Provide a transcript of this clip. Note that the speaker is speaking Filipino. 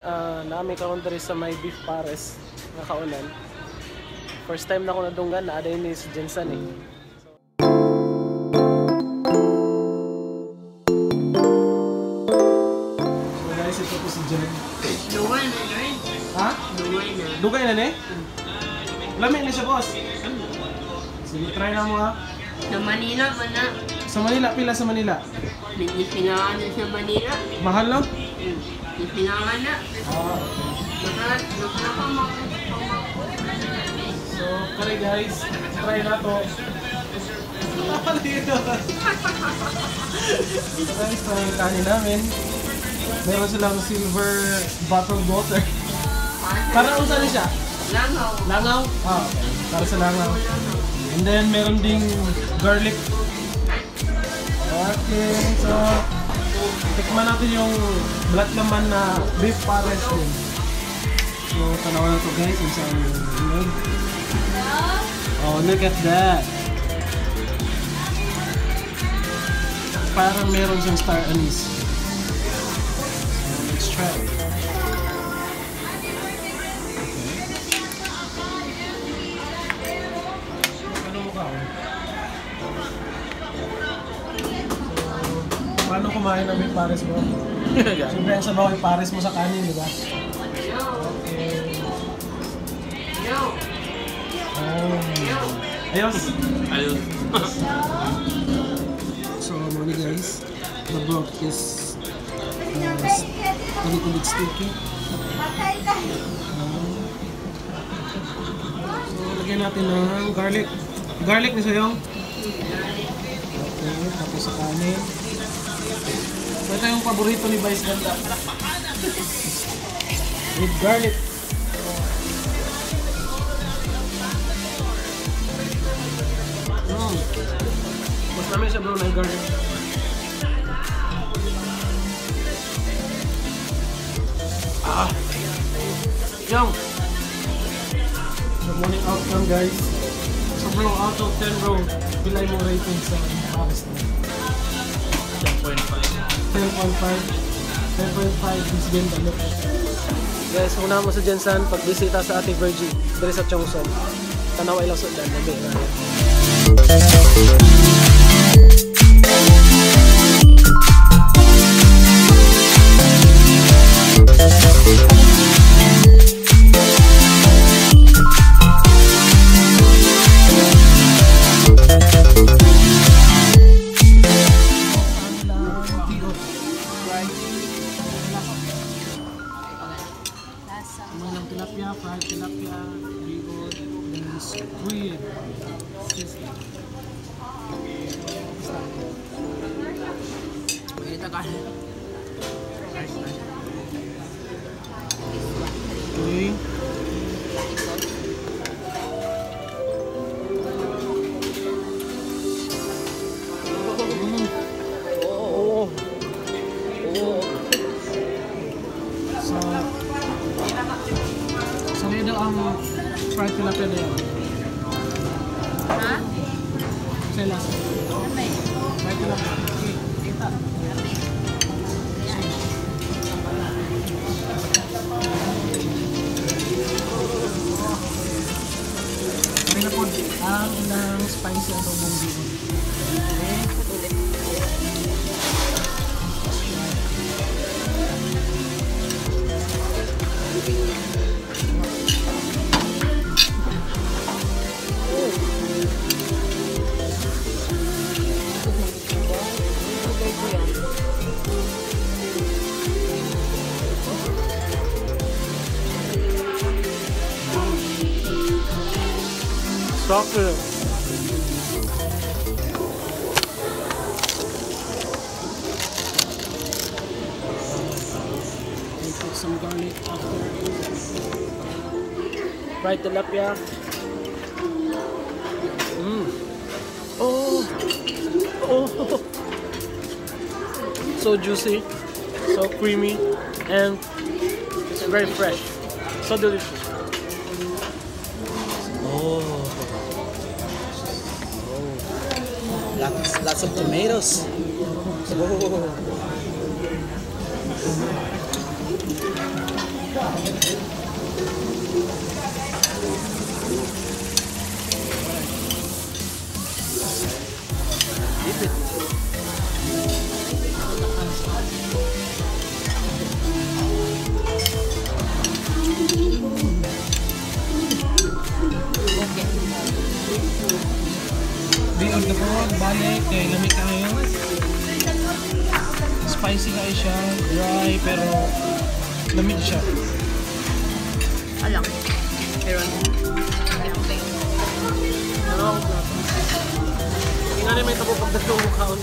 Uh, naami karon diri sa may beef pares nga kaunan. First time na ako nadunggan na aday ni si Jensen eh. So guys, ito po si Jen. Luway na yun. Ha? Luway na. Dugay na ni? Lami na siya boss. Sige, try na mo ha. Sa Manila pa na. Sa Manila, pila sa Manila? Pinangan na sa Manila. Mahal lang? Pinangan na. Ah, Naka, nakapamang. so, kare guys, try na to. guys, try yung kanin namin. Meron silang silver bottled water. Para kung saan siya? Langaw. Langaw? Ah, okay. Para sa langaw. And then, meron ding garlic. Okay, so, tikman natin yung black laman na beef pares din. So, tanawa na to guys, yung saan yung inog. Oh, look at that. Parang meron siyang star anise. So, let's try. Ano paano kumain ng beef pares mo? Siyempre, ang sabaw yung pares mo sa kanin, di ba? Okay. Yo. Oh. Ayos. Ayun. So, mga guys, the broth is uh, a little bit sticky. Um, so, lagyan natin ng garlic. Garlic ni Soyong. Okay, tapos sa kanin. So, ito yung paborito ni Vice Ganda. With garlic. Mm. Mas namin siya bro ng garlic. Ah! Yung! Good morning outcome guys. So bro, out of 10 bro, bilay mo rating sa na. 10.5. 10.5. 10.5 is ganda look. Guys, una mo sa Jensan pagbisita sa Ate Virgie, diri sa Chongson. Tanawa ilang sudan, nabi na. Tilapia, fried tilapia, and squid. Sizzling. Kita ka. Okay. Fried tilapia na yun. Ha? Sa lasa. Fried tilapia. Na po, ang spicy ang tubong Soccer. And put some garlic after. Fried tilapia. Mm. Oh. Oh. So juicy, so creamy, and it's very fresh. So delicious. some tomatoes. Thank you. Oh. Biod na ko, balik, kay lamig kayo. Spicy kayo siya, dry, pero lamig siya. Alam. Meron. Ano ako plato? Tingnan may tabo pagdating mo kaon.